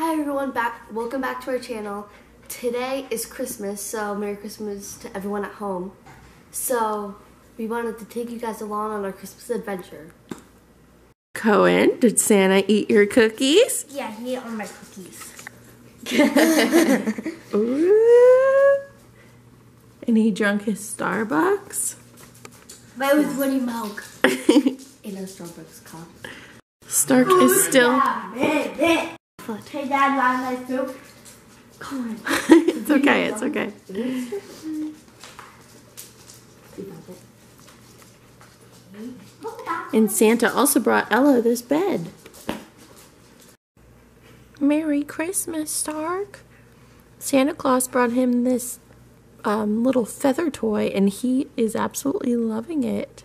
Hi everyone, back. Welcome back to our channel. Today is Christmas, so Merry Christmas to everyone at home. So we wanted to take you guys along on our Christmas adventure. Cohen, did Santa eat your cookies? Yeah, he ate all my cookies. Ooh. And he drunk his Starbucks? But it was Woody milk. In a Starbucks cup. Stark is still. Hey, Dad, want my soup? Come on. it's okay, it's okay. It. And Santa also brought Ella this bed. Merry Christmas, Stark. Santa Claus brought him this um, little feather toy, and he is absolutely loving it.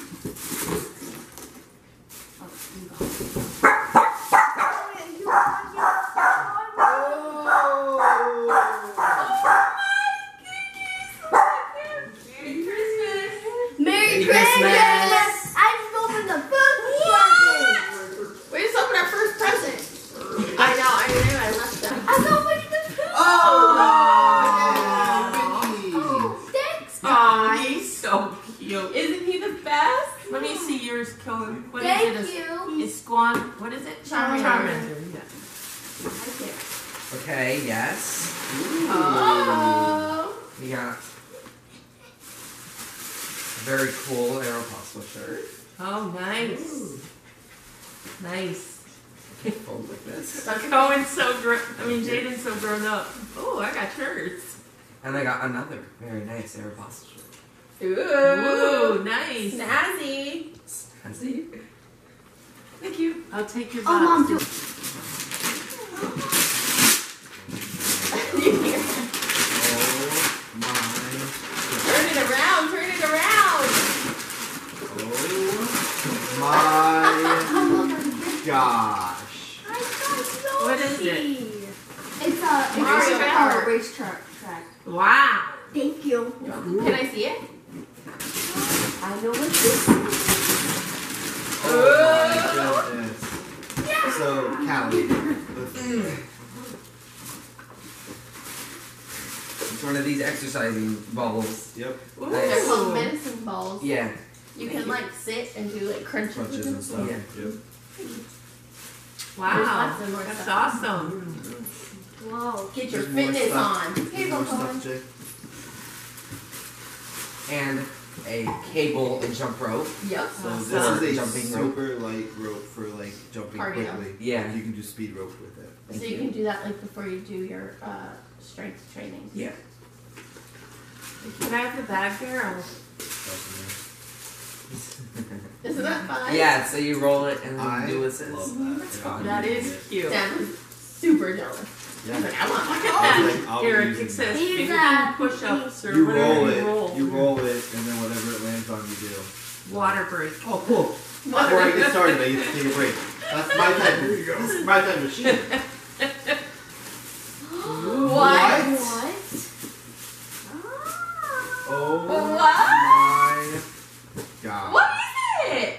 Thank you. I'll take your Oh, Mom, box. do Oh my. Turn it around. Turn it around. Oh my gosh. I got What is it? It's a, it's Mario a Kart. car race track. track. Wow. Thank you. Can I see it? I know what this is. Oh my goodness. So, Callie, it's one of these exercising balls. Yep. Ooh. They're called medicine balls. Yeah. You Thank can you. like sit and do like crunches, Crunches and stuff. Yeah. Yep. Wow. Lots of more That's stuff. awesome. Whoa. Get your There's more fitness stuff. on. Here you More Colin. stuff, Jake. And a cable and jump rope. Yep. So Awesome. this is a Jumping rope. super light rope for like jumping Cardio. quickly. Yeah. You can do speed rope with it. So you can do that like before you do your uh, strength training. Yeah. Can I have the bag there? I'll- Isn't that fun? Yeah, so you roll it and then I you do what it love says. that. That's fun. I'll That use is it. cute. Dan was super jealous. Yeah. He's like, I want Look one. at I'll that. be- I'll be Eric, it says He's, 15 uh, push-ups or You whatever roll you it. roll. You roll it, and then whatever it lands on, you do. Water break. Oh, cool. Before I get started, I get to take a break. That's my type of. This my type of machine. What? What? Oh What? my god. What is it?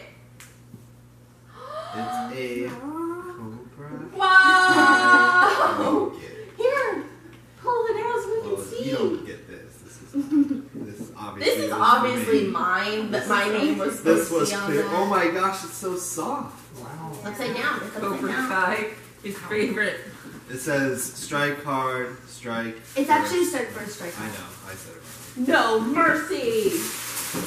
It's a cobra. Wow! Oh, get it. Here, pull it out so we Well, can see. you don't get this. This is this is obviously. This is was for obviously me. Mine, but This my name was supposed This to was be on clear. that. Oh my gosh, it's so soft. Wow. Upside down. It's upside Cobra down. Kai, his favorite. It says strike hard, strike. It's first. actually strike first strike. hard. I know. I said it wrong. No mercy.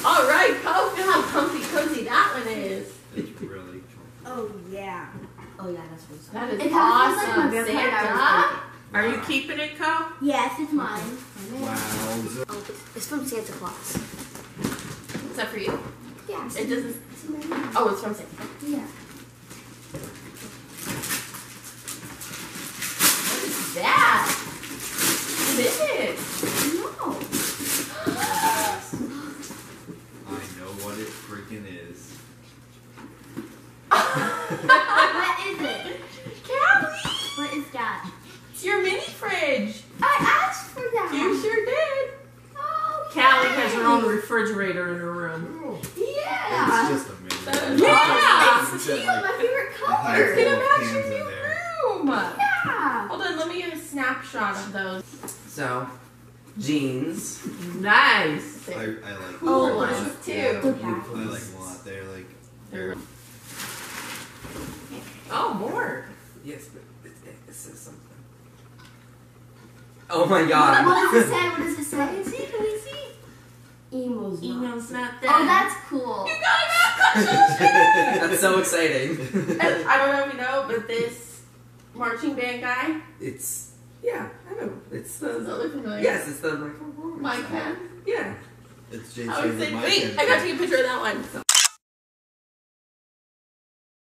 All right, Coke. Feel how comfy cozy that one is. It's really comfortable. Oh yeah. Oh yeah, that's what's That It is kind of feels like awesome, Santa. diaries Are you keeping it, Co? Yes, it's mine. Wow. Oh, it's from Santa Claus. Is that for you? Yeah. It doesn't. Oh, it's from Santa. Yeah. What is that? What is it? No. I know what it freaking is. what is it? Callie, What is that? it's your mini fridge. I asked for that. You sure did. Callie has her own refrigerator in her room. Yeah. It's just amazing. Yeah. It's teal, my favorite color. It's gonna match cans your new room. Yeah. Hold on, let me get a snapshot of those. So, jeans. Nice. I, I like Cool them ones lot. too. I like them a lot. They're like They're- Oh, more. Yes, but it, it, it says something. Oh my What, god. what does it say? What does it say? See, can we see? Emo's not. Email's not there. Oh, that's cool. You got it. That's so exciting. I don't know if you know, but this marching band guy it's yeah, I know. It's does the it look familiar. yes, it's the Michael Roman Mike song. Yeah. it's Jade's I was favorite. wait, favorite. I got to take a picture of that one.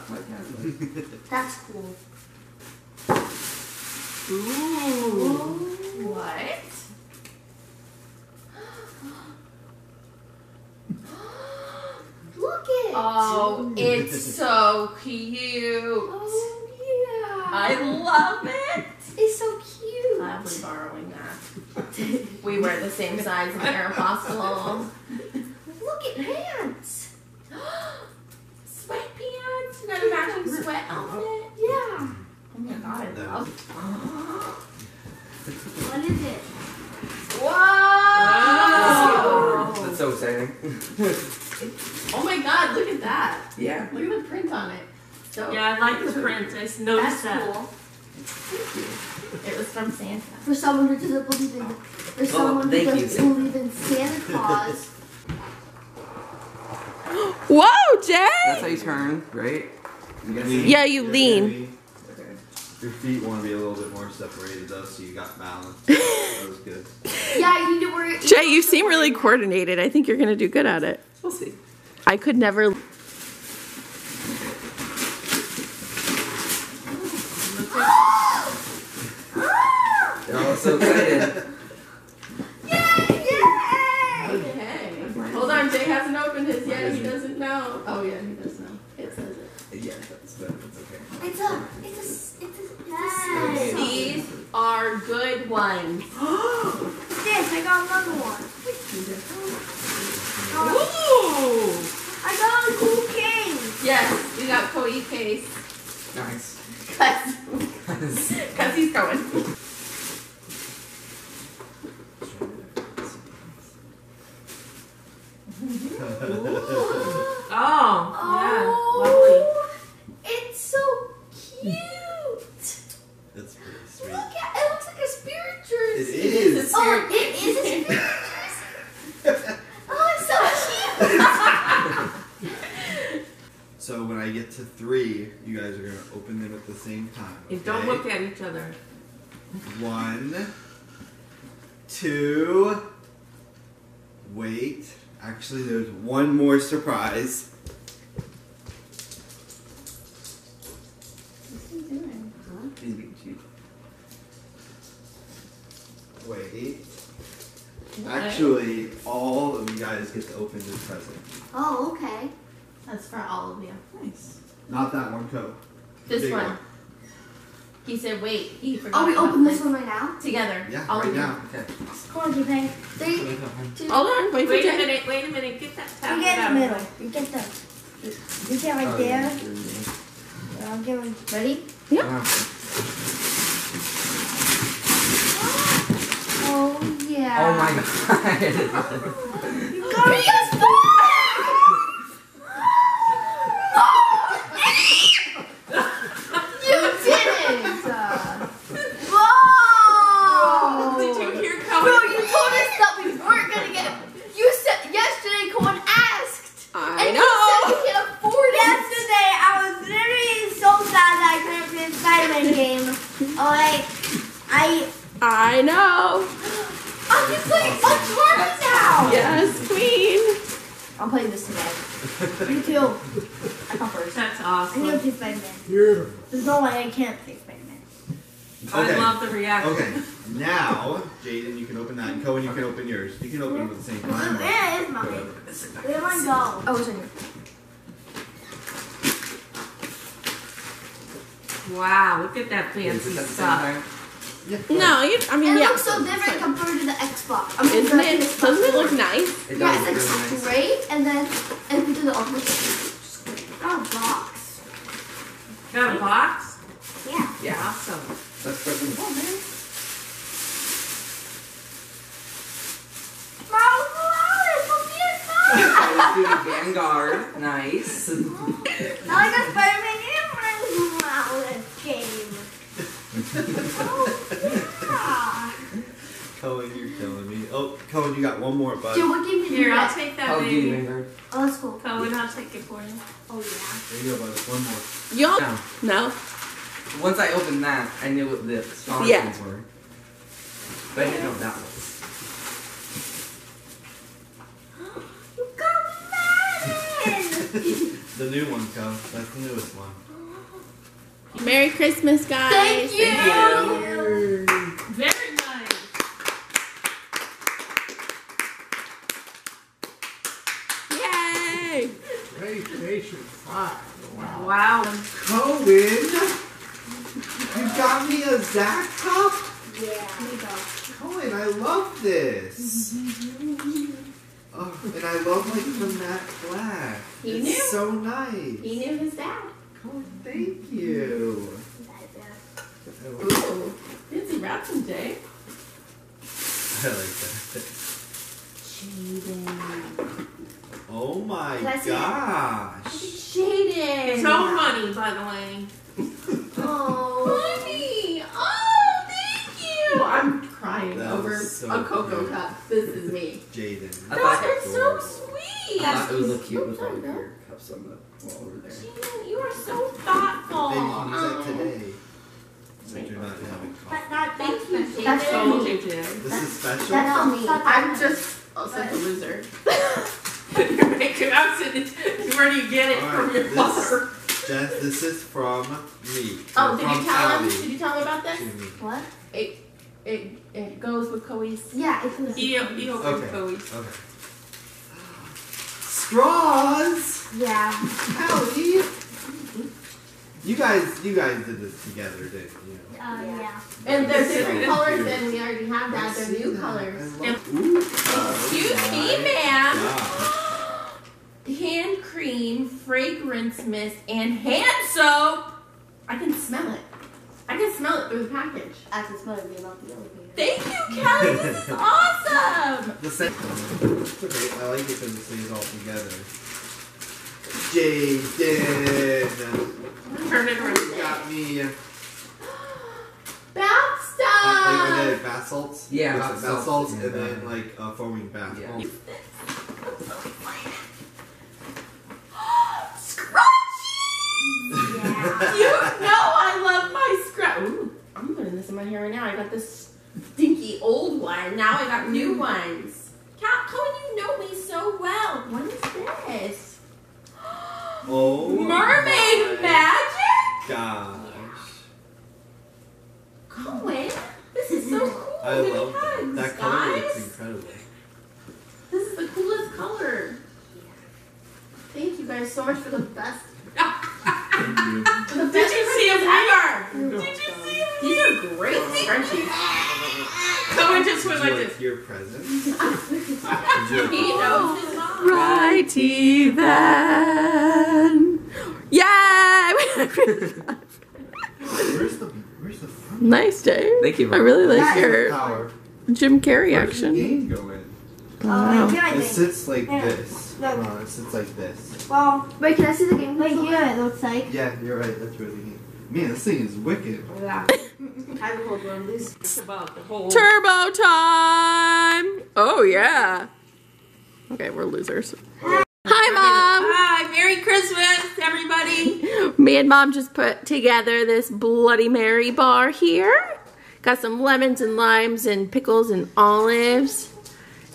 Mike Penn. That's cool. Ooh. What? Look it. Oh, it's so cute. Oh, yeah. I love it. It's so cute. I'll be borrowing that. We wear the same size of Aeropostale. Look at pants. Sweatpants and a matching sweat outfit. Yeah. Oh my god, I love What is it? Whoa! That's so exciting. Oh my god, look at that. yeah. Look at the print on it. So Yeah, I like the print. I s- That's noticed that. cool. it was from Santa. For someone who doesn't believe in, for oh, someone who thank you, doesn't Santa. believe in Santa Claus. Whoa, Jay! That's how you turn, right? You guys see? Yeah, you lean. Okay. Your feet want to be a little bit more separated though, so you got balance. that was good. yeah, you need to wear. Jay, you seem really coordinated. I think you're going to do good at it. We'll see. I could never. They're all so excited. Yay! Yay! Okay. Hold on, Jay hasn't opened his yet. He doesn't know. Oh yeah, he does know. It says it. yeah, that's, but it's okay. It's a. It's a. It's a. It's a. These are good ones. This, I got another one. Oh Ooh! I got a cool case. Yes, we got Koi case. Nice. Cause, cause he's going. Oh, Oh, it's so cute. It's pretty sweet. Look at it. Looks like a spirit It jersey. is. Oh, it is a spirit jersey. Oh, it's so cute. So when I get to three, you guys are gonna open them at the same time. Hey, Don't look at each other. One, two. Wait. Actually, there's one more surprise. What's he doing? Huh? He's being cute. Wait. Actually, all of you guys get to open this present. Oh, okay. That's for all of you. Nice. Not that one, Coke. This Big one. He said, wait. He forgot. Oh, we open this this. one right now. together. Yeah, all right now. Okay. Come on, T-Pain. Three, two. Hold on, wait Wait a Jay. minute, wait a minute. Get that You get in the middle. You get the. You get right Oh, there. yeah. I'm getting ready. Wow. Oh yeah. Oh my god. PS4! you didn't! Uh, Whoa! Did you hear Bro, Cohen? you told us that we weren't gonna get. You said yesterday, Cohen asked. I and know. you said we can afford it. Yesterday, I was literally so sad that I couldn't play the Spider-Man game. Alright, I I know. I'm just playing Uncharted now! Yes, queen. I'm playing this today. me too. I come first. That's awesome. I need to play Spider-Man. There's no way I can't play Spider-Man. Okay. I love the reaction. Okay. Now, Jaden, you can open that, and Cohen, you can open yours. You can open them at the same time. or Where is mine? whatever. Where mine go? Oh, it's in here. Wow, look at that fancy this at the same stuff. Yeah. No, you, I mean, It yeah. looks so different compared to the Xbox. I mean, Isn't it? PS5. Doesn't it look nice? It Yeah, does it's look like really nice. straight, and then and we do the ultimate. Just got a box. Got a box? Yeah. Yeah, Awesome. that's present. Mom, wow, it's a PS5. I was doing Vanguard. Nice. I like a Spider-Man and Rowlet game. Ah. Cohen, you're killing me. Oh, Cohen, you got one more, bud. Dude, what game did you Here, I'll get? take that I'll baby. Vanguard. Oh, that's cool. Cohen, I'll take it for you. Oh yeah. There you go, bud. One more. Y'all, No. no. Once I opened that, I knew what the strong Yeah. ones were. But I didn't know that was. You got Madden! The new one, Cohen. That's the newest one. Merry Christmas, guys. Thank you. Very nice. Yay! PlayStation 5. Wow. Wow. Cohen! You got me a Zack top? Yeah. Cohen, I love this. Oh, and I love like the matte black. He it's knew. so nice. He knew his dad. Cohen, thank you. Ooh. Fancy wrapping day. I like that. Oh my Can I see it? gosh. Shaden. So money, by the way. Oh. Honey. Oh, thank you. I'm crying That over so a cocoa cute. cup. This is me. Jaden. I That so sweet. I thought it was look cute with Oops, all sorry, your cups on the wall over there. Jaden, you are so thoughtful. They use Oh. that today. Since you're not having coffee. But not Thank you, special. That's Jaden. Told you, This is special? That's for me. I'm just oh, such a loser. You're making up Where do you get it All from right, your this- mother? Jess, this is from me. Oh, Or did you tell him? Did you tell him about to this? What? It it it goes with Koi's. Yeah, it was. He, he opened Okay. Chloe's. Okay. Straws! Yeah. Allie! You guys, you guys did this together, didn't you? Uh, yeah. And they're different colors than we already have that. They're new that. colors. I Ooh, Excuse me, ma'am. Hand cream, fragrance mist, and hand soap. I can smell it. I can smell it through the package. I can smell it about the elevator. Thank you, Kelly. This is awesome. The same. Okay. I like it because it stays all together. Jaden, Turn it around. you got me. Uh, Bath like are stuff. they bath salts? Yeah, bath bath salts salts, and and then then- like a foaming bath. Yeah. Oh, Scrunchies. You know I love my scrub. Ooh, I'm this in my hair right now. I got this stinky old one. Now I got new mm-hmm. ones. Cat, Cohen, you know me so well. What is this? oh Mermaid magic? Gosh, Cohen, this is so cool. I Give love that. hugs, That color looks incredible. This is the coolest color. Thank you guys so much for the best. Thank you. Did you see him ever? Did you oh, see him? These are great scrunchies. Cohen just went like like this. your present? He knows his mom. Righty then. Yay! Where's the Where's the front? nice, Dave. Thank you. I really like Nice. your Power. Jim Carrey Where's the action. game go in? Oh, Wow. wait, here I It sits like Yeah. this. No. Hold on, it sits like this. Well, Wait, can I see the game? wait console? here it looks like. Yeah, you're right. That's really the game. Man, this thing is wicked. Yeah. I hold one of. It's about the whole. Turbo time! Oh, yeah. Okay, we're losers. Hi, Mom! Hi, Merry Christmas, everybody. Me and Mom just put together this Bloody Mary bar here. Got some lemons and limes and pickles and olives.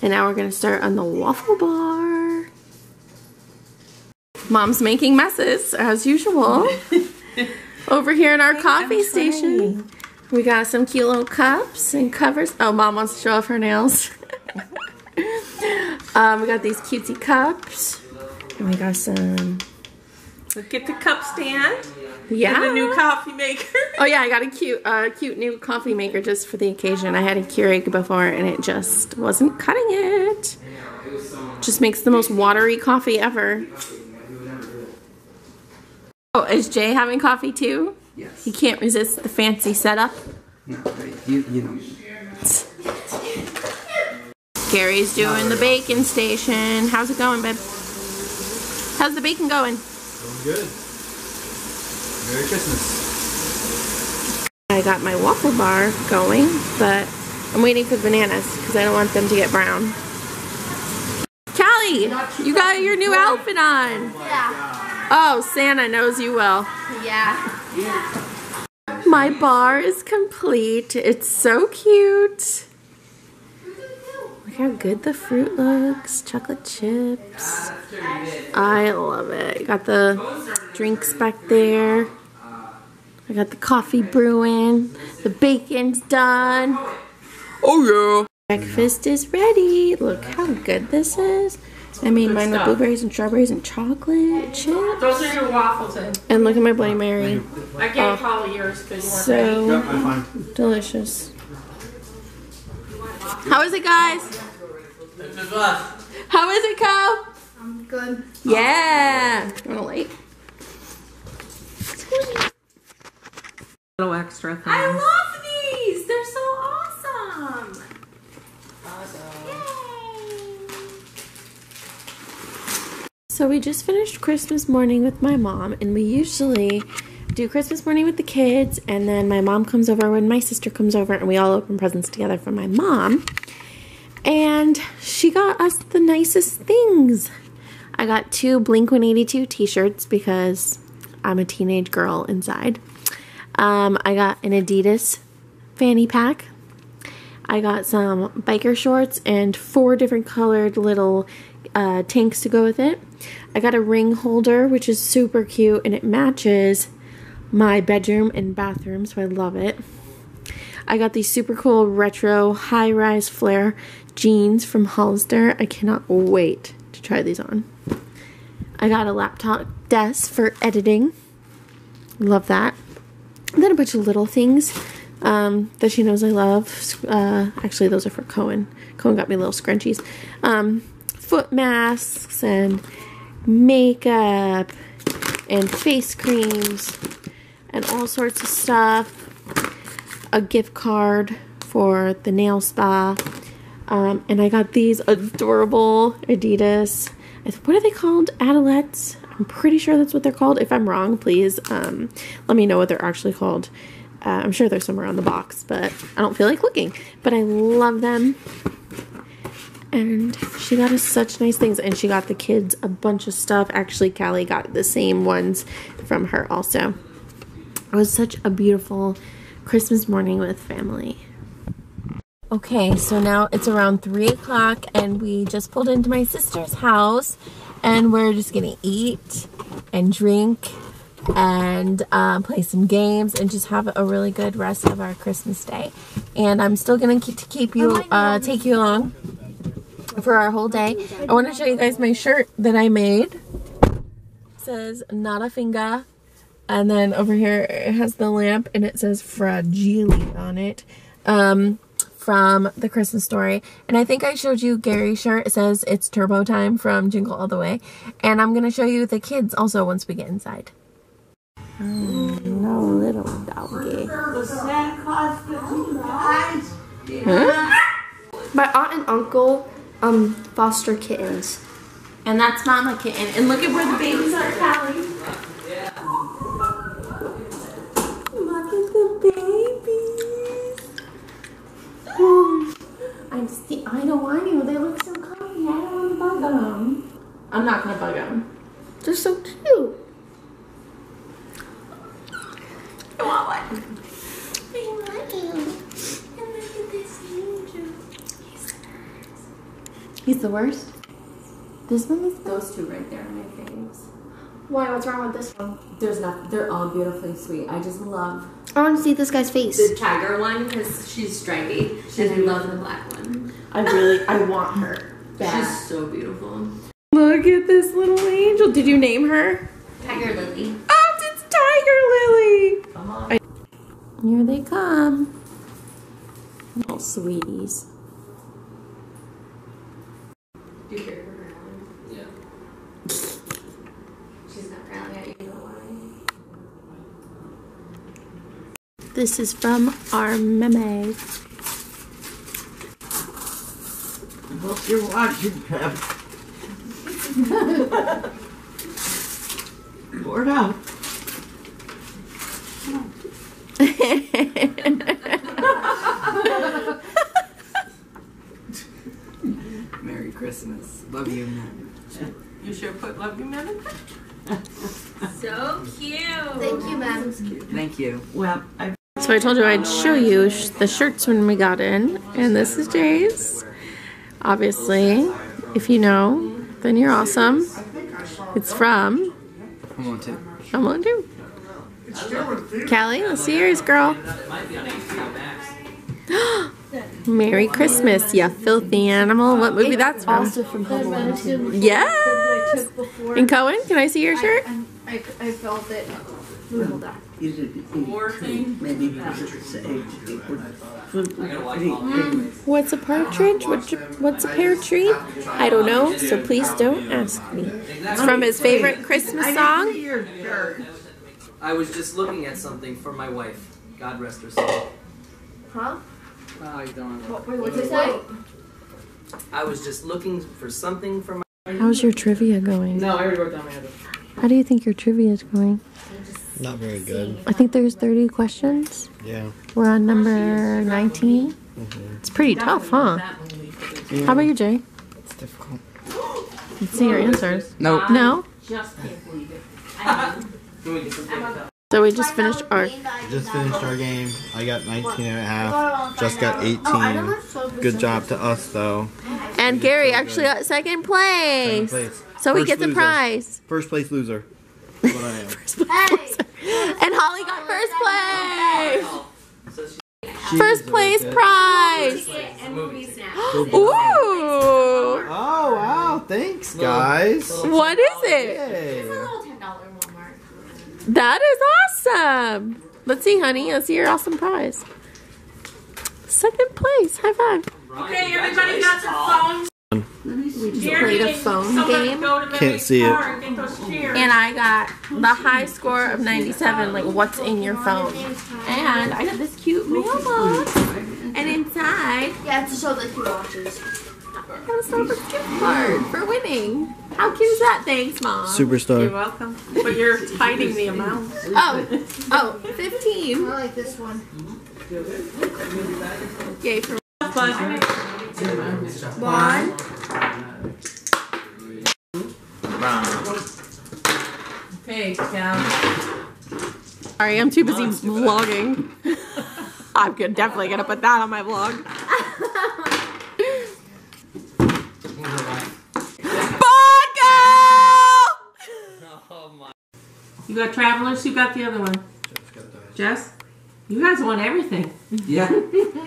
And now we're gonna start on the waffle bar. Mom's making messes as usual. Over here in our coffee station, we got some cute little cups and covers. Oh, Mom wants to show off her nails. um, we got these cutesy cups, and we got some Look at the cup stand. Yeah. And the new coffee maker. Oh yeah, I got a cute, uh, cute new coffee maker just for the occasion. I had a Keurig before, and it just wasn't cutting it. Just makes the most watery coffee ever. Oh, is Jay having coffee too? Yes. He can't resist the fancy setup. No, you, you know. Gary's doing the bacon station. How's it going, babe? How's the bacon going? Going good. Merry Christmas. I got my waffle bar going, but I'm waiting for the bananas because I don't want them to get brown. Callie, you got your new outfit on. Oh yeah. Oh, Santa knows you well. Yeah. My bar is complete. It's so cute. Look how good the fruit looks. Chocolate chips. I love it. Got the drinks back there. I got the coffee brewing. The bacon's done. Oh yeah. Breakfast is ready. Look how good this is. I made mine with blueberries and strawberries and chocolate chips. Those are your waffles. In. And look at my Bloody Mary. I gave oh. Holly yours because you weren't So Yep, I'm fine. delicious. How is it, guys? How is it, Kyle? I'm good. Yeah. You want a light? Little extra thing. I love these. They're so awesome. awesome. So we just finished Christmas morning with my mom, and we usually do Christmas morning with the kids, and then my mom comes over when my sister comes over, and we all open presents together from my mom. And she got us the nicest things. I got two Blink 182 t shirts because I'm a teenage girl inside. Um, I got an Adidas fanny pack. I got some biker shorts and four different colored little uh, tanks to go with it. I got a ring holder, which is super cute and it matches my bedroom and bathroom, so I love it. I got these super cool retro high rise flare jeans from Hollister. I cannot wait to try these on. I got a laptop desk for editing. Love that. And then a bunch of little things um, that she knows I love. Uh, actually, those are for Cohen. Cohen got me little scrunchies. Um, foot masks and makeup and face creams and all sorts of stuff. A gift card for the nail spa. Um, and I got these adorable Adidas. What are they called? Adilettes. I'm pretty sure that's what they're called. If I'm wrong, please um, let me know what they're actually called. Uh, I'm sure they're somewhere on the box, but I don't feel like looking. But I love them. And she got us such nice things. And she got the kids a bunch of stuff. Actually, Callie got the same ones from her also. It was such a beautiful Christmas morning with family. Okay, so now it's around 3 o'clock, and we just pulled into my sister's house, and we're just gonna eat and drink and uh, play some games and just have a really good rest of our Christmas day. And I'm still gonna keep keep you uh, take you along for our whole day. I want to show you guys my shirt that I made. It says not a finger. And then over here it has the lamp and it says fragile on it. Um, from the Christmas story. And I think I showed you Gary's shirt. It says it's turbo time from Jingle All the Way. And I'm going to show you the kids also once we get inside. Oh, no little doggy. Huh? My aunt and uncle um foster kittens. And that's Mama Kitten. And look at where the babies are, Callie. Look at the babies. Oh, I'm sti- I know I know. They look so comfy. I don't want to bug them. I'm not going to bug them. They're so cute. I want one. I want you. And look at this angel. He's the worst. This one is Those two right there are my faves. Why? What's wrong with this one? There's not. They're all beautifully sweet. I just love I want to see this guy's face. the tiger one because she's stripy, and I love the black one. I really, I want her. She's so beautiful. Look at this little angel. Did you name her? Tiger lily. Oh, it's Tiger Lily. Come on. Here they come. Little sweeties. Do you hear her growling? Yeah. She's not growling at you, you know why? This is from our meme. I hope you're watching, Pep. Pour it out. Merry Christmas. Love you, man. You sure put love you, man? So cute. Thank you, ma'am. Thank you. Well, I So I told you I'd show you sh- the shirts when we got in, and this is Jay's. Obviously, if you know, then you're awesome. It's from Come on, too. Home Alone 2. Callie, let's see yours, girl. Merry Christmas, you filthy animal. What movie that's from? Also from Home Alone 2. Yes. And Cohen, can I see your shirt? I, I felt it. Hold on. you did War maybe because it's age. It would What's a partridge? What's a, what's a pear tree? I don't know, so please don't ask me. It's from his favorite Christmas song. I was just looking at something for my wife. God rest her soul. Huh? I don't. What's it say? I was just looking for something for my. How's your trivia going? No, I already wrote down my other. How do you think your trivia is going? Not very good. I think there's 30 questions. Yeah. We're on number 19. Mm-hmm. It's pretty tough, huh? How about you, Jay? It's difficult. Let's see your answers. No. No? Just can't believe it. I mean, Can we get some tape? So we just finished our. Just finished our game. I got 19 and a half. Just got 18. Good job to us, though. And Gary actually got second Second place. place. So he First gets a loser. prize. First place loser. That's what I am. And Holly got first place. She She First place prize. And. Ooh. Oh, wow. Thanks, guys. What is it? Hey. little ten dollar Walmart. That is awesome. Let's see, honey. Let's see your awesome prize. Second place. High five. Okay, everybody got their phones. Played a phone game. Can't see it. And get those chairs. And I got the high score of 97, like what's in your phone. And I got this cute mailbox. And inside, Yeah, it's to show that he watches. I got a Starbucks gift card for winning. How cute is that? Thanks, Mom. You're Superstar. welcome. But you're hiding the amount. Oh, oh, 15. I like this one. Yay for Fun. One. Okay, Cal. Sorry, I'm too busy vlogging. I'm gonna, definitely gonna put that on my vlog. You got travelers. You got the other one. Jess. You guys won everything. Yeah.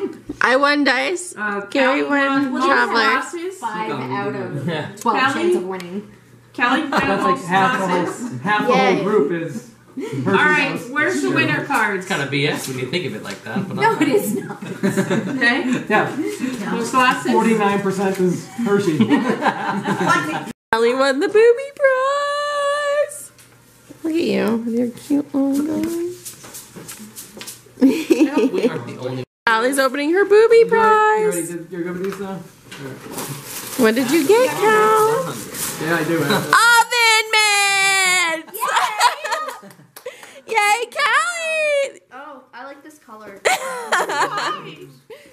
I won dice. Uh, Gary Kelly won both travelers. Five out of Yeah. twelve Kelly? chance of winning. Kelly won That's like both half the glasses. whole half the Yay. whole group is. All right, where's the winner cards? It's kind of BS when you think of it like that. But No, it is not. Okay. Yeah, Those glasses. forty nine percent is Hershey. Ellie won the booby prize. Look at you with your cute little guys. we aren't the only. Allie's opening her booby You already prize. did your goodies now? What did you get, Cal? Yeah, I do. man. Oven mitts! Yay, Callie! Oh, I like this color.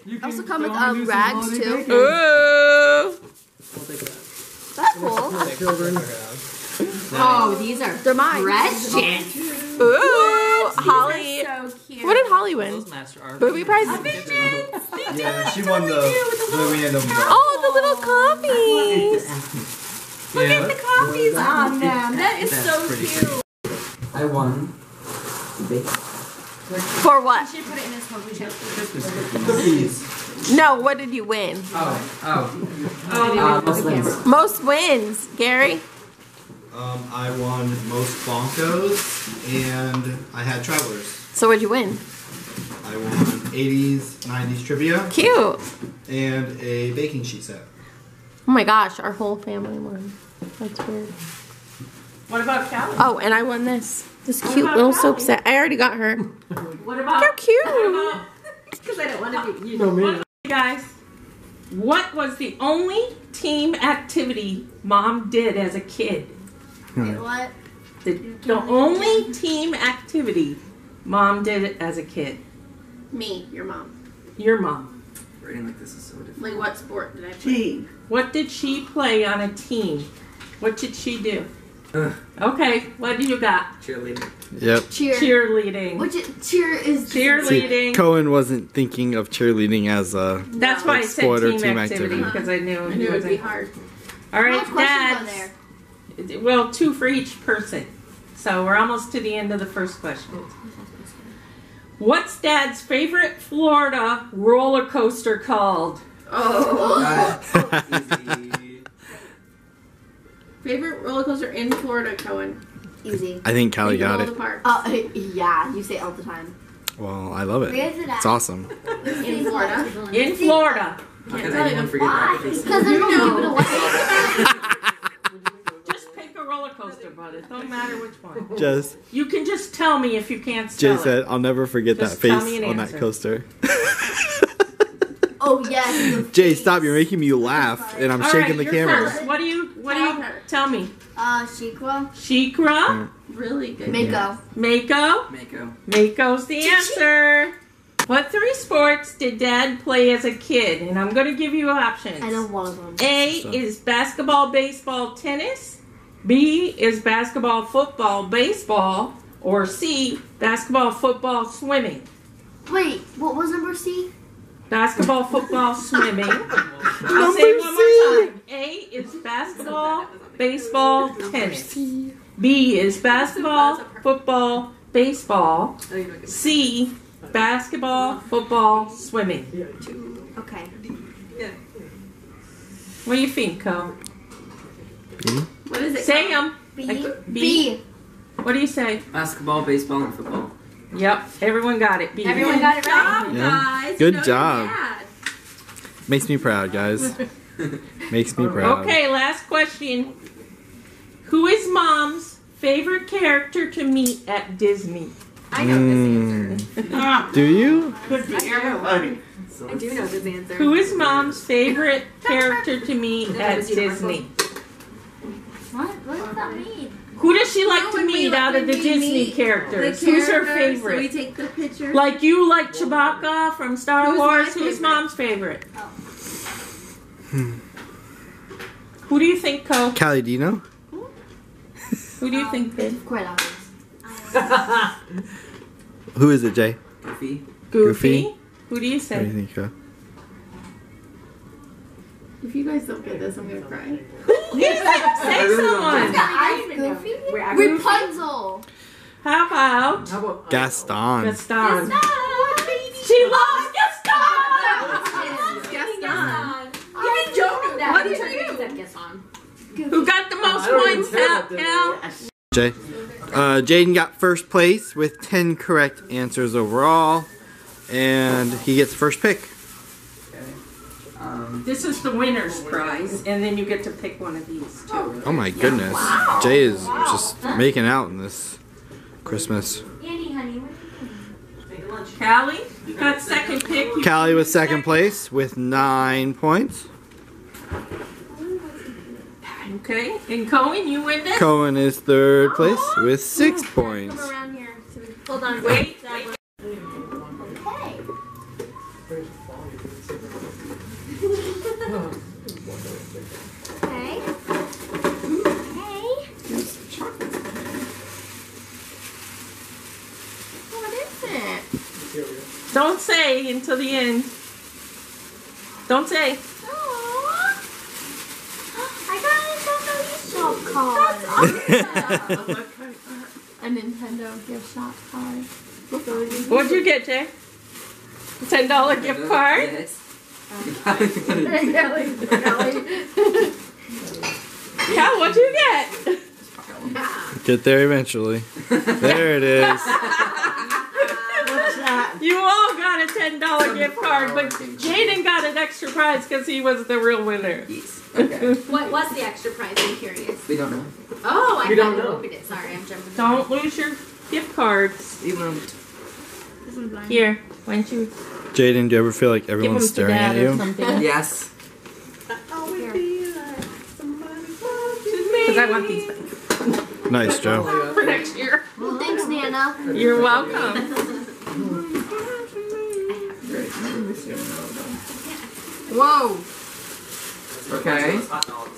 You Also come with, go and uh, do some rags, holiday too. baking. Ooh. That's cool. Children. Oh, these are They're mine. precious. Ooh. Holly. So cute. What did Holly win? Those master. Booby prize? Yeah, she won the Louis and the Oh, the little coffees. Yeah, the coffees on them. That is so cute. I won. For what? Should put it in his holy chest. cookies. No, what did you win? Oh, oh. Oh, Uh, most wins. Most wins, Gary. Um, I won most Buncos and I had Travelers. So what'd you win? I won 80s, 90s trivia. Cute. And a baking sheet set. Oh my gosh, our whole family won. That's weird. What about Callie? Oh, and I won this. This What cute about little soap set. I already got her. What about? How cute. Because I don't want to be. You know me. Guys, what was the only team activity mom did as a kid? Hmm. Wait, what? The, the only team activity mom did it as a kid. Me, your mom. Your mom. Writing like this is so difficult. Like what sport did I play? Team. What did she play on a team? What did she do? Okay, what do you got? Cheerleading. Yep. Cheer. Cheerleading. Which is, cheer is Cheerleading. Cohen wasn't thinking of cheerleading as a That's why I like said sport or team, team activity activity. Uh-huh. because I knew I it knew it would be wasn't. hard. All right, How much questions are Dad. There? Well, two for each person. So we're almost to the end of the first question. What's Dad's favorite Florida roller coaster called? Oh. Easy. Favorite roller coaster in Florida, Cohen? Easy. I think Callie got all it. the parks. Oh, yeah, you say it all the time. Well, I love it. Where is it at? It's awesome. In Florida. In Florida. How Can't can anyone forget Why? that? Because Because they don't know. give it away. Just pick a roller coaster, bud. It don't matter which one. Just You can just tell me if you can't spell Jay said, it. "I'll never forget Just that tell face an on answer. that coaster." Oh, yes. the Jay, face. stop! You're making me laugh, and I'm All shaking right, the you're camera. first. What do you? What do Tell you? her. Tell me. Uh, Shikwa. SheiKra, Really good. Mako. Mako. Mako. Mako's the answer. What three sports did Dad play as a kid? And I'm going to give you options. I know one of them. A is basketball, baseball, tennis. B is basketball, football, baseball. Or C, basketball, football, swimming. Wait, what was number C? Basketball, football, swimming. I'll say it one more time. A is basketball, baseball, tennis. B is basketball, football, baseball. C, basketball, football, swimming. Okay. What do you think, Co? What is it? Say them. B. B. B. What do you say? Basketball, baseball, and football. Yep, everyone got it. B. Everyone got it right. Job, Yeah. Good You know job. Makes me proud, guys. Makes me proud. Okay, last question. Who is mom's favorite character to meet at Disney? I know this Mm. answer. Do you? Could be everybody. I do know this answer. Who is mom's favorite character to meet at Disney? What? What does that mean? Who does she like Oh, to meet out of the Disney meet characters? The Who's her characters, favorite? We take the picture. Like you like Chewbacca from Star Who's Wars. Who's favorite? mom's favorite? Oh. Hmm. Who do you think, Co? Callie, do you know? Who do you think, babe? It's quite obvious. Who is it, Jay? Goofy. Goofy. Goofy? Who do you What do you say? think, Co? If you guys don't get this, I'm gonna cry. Say someone. Goofy? Rapunzel. How about How about Gaston. Gaston? She loves Gaston. Gaston. Even Joe knew that. What did you? it and "Guess on." Who got the most I don't even points out, about this. Cal? Jay. Uh, Jaden got first place with 10 correct answers overall, and he gets first pick. Um, This is the winner's prize, and then you get to pick one of these too. Oh my goodness. Jay is just making out in this Christmas. Andy, honey. Callie, you got second pick. You Callie was second place with nine points. Okay, and Cohen, you win this. Cohen is third place with six Come points. around here. Hold on. Wait, Okay. Okay. What is it? Don't say until the end. Don't say. Aww. I got a Nintendo eShop card. A Nintendo gift shop card. What'd you get, Jay? Ten dollar gift card. Yes. Cal, what'd you get? Get there eventually. There it is. You all got a ten dollar gift card, but Jaden got an extra prize because he was the real winner. What was the extra prize? I'm curious. We don't know. Oh, I We don't haven't know. opened it. Sorry, I'm jumping. Don't lose your gift cards. We won't. Here, why don't you Jaden, do you ever feel like give everyone's them to staring at dad or you? something? Yes. Because I want these back Nice, Joe. for next year. Well, thanks, Nana. You're welcome. Whoa. Okay.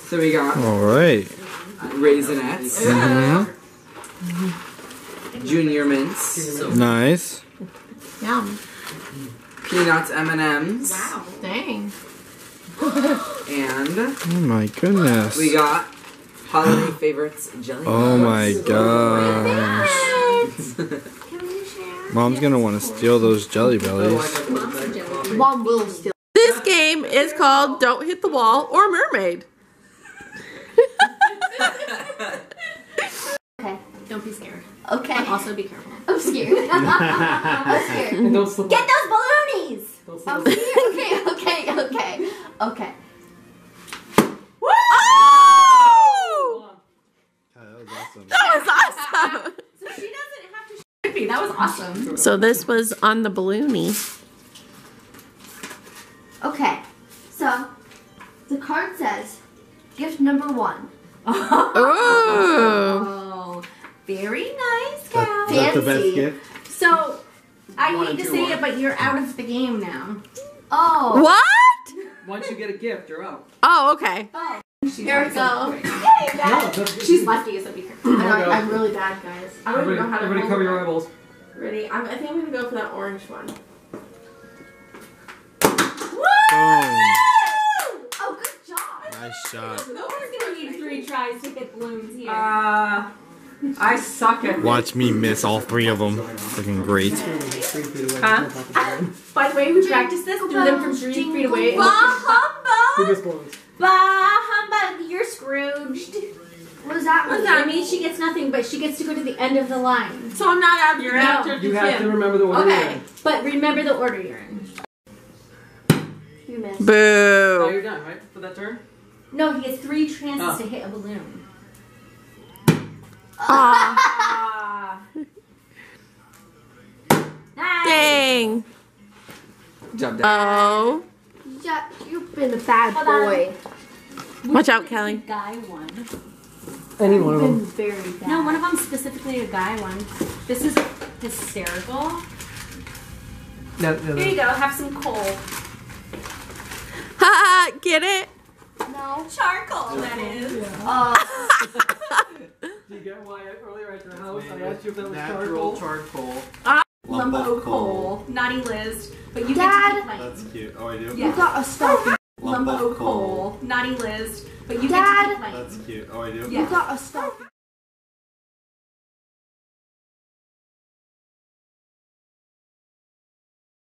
So we got All right. Raisinets, Mhm. Junior Mints, Nice. Yum. Peanuts M&M's, Wow. Dang. and Oh my goodness. we got holiday favorites jelly. Oh my gosh. Can we share? Mom's gonna want to steal oh, those jelly bellies. Mom will steal. This game is called Don't Hit the Wall or Mermaid. Okay. Don't be scared. Okay. But also be careful. I'm scared. I'm scared. And don't slip Get those balloonies. Don't slip oh, up. Okay, okay, okay, okay, okay. Woo! Oh! That was awesome. That was awesome. So she doesn't have to shoot me. That was awesome. So this was on the balloony. Okay. So the card says gift number one. Oh. Oh, very nice, Cal. That's the best Fancy. gift. So, I One hate to two say are. it, but you're out of the game now. Oh. What? Once you get a gift, you're out. Oh, okay. Here we go. Yay, No, She's lefty, so be careful. There we I, I'm really bad, guys. I don't even know how to everybody cover your eyeballs. Ready? I'm, I think I'm gonna go for that orange one. Boom. Oh, good job. Nice shot. No one's gonna need three tries to get balloons here. Uh, I suck at Watch me miss all three of them. Looking great. Huh? By the way, we practiced this, threw them from three feet away. Bah humbug. Who missed balloons? Bah humbug, you're Scrooged. What does that What mean? does that mean? She gets nothing, but she gets to go to the end of the line. So I'm not out. You're out to You have to remember the order. Okay, but remember the order you're in. You missed. Now Boo. you're done, right? For that turn? No, he gets three chances Oh. to hit a balloon. Aw. Ah. nice. Dang. Good job, Dad. Oh. Yeah, you've been a bad Hold on. boy. Watch out, Kelly. Guy one. Any one of them. very bad. No, one of them specifically a guy one. This is hysterical. No, no, Here you go. Have some coal. Ha! Get it? No. Charcoal, that is. Uh, Do you get why earlier at your house I asked you if that was Natural charcoal? charcoal. Ah, Lumbo coal. Naughty Liz. But you Dad. get to keep playing. That's cute. Oh, I do? Yeah. you got a stuffy. Lumbo coal. Naughty Liz. But you Dad. get to keep playing. That's cute. Oh, I do? Yeah. You got a stuffy.